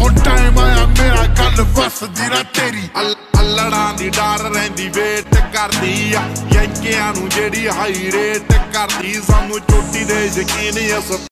ਹੁਣ ਟਾਈਮ ਆਇਆ, ਮੇਰਾ ਗੱਲ ਵਸਦੀ ਨਾ ਤੇਰੀ। ਅਲ- ਅਲੜਾਂ ਦੀ ਡਰ ਰਹਿੰਦੀ ਵੇਟ ਕਰਦੀ ਆ। ਯੰਕਿਆਂ ਨੂੰ ਜਿਹੜੀ ਹਾਈ ਰੇਟ ਕਰਦੀ, ਸਾਨੂੰ ਚੋਟੀ ਦੇ ਯਕੀਨ ਇਸ